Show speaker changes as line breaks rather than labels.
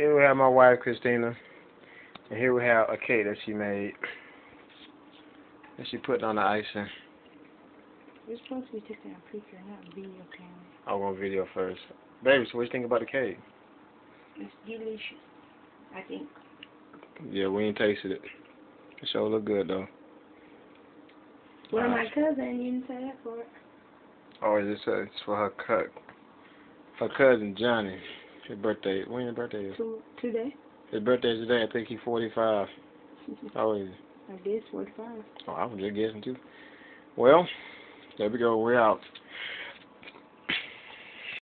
Here we have my wife, Christina. And here we have a cake that she made. That she putting on the icing.
You're supposed to be taking a picture, not video camera.
I want video first. Baby, so what you think about the cake?
It's delicious. I think.
Yeah, we ain't tasted it. It sure look good though.
Well, my
Alright.
cousin didn't say that for it.
Oh, it's, uh, it's for her cut. Her cousin Johnny. His birthday. When your birthday is?
Two, today.
His birthday is today. I think he's 45. Oh, is he?
I guess 45.
Oh, I was just guessing too. Well, there we go. We're out.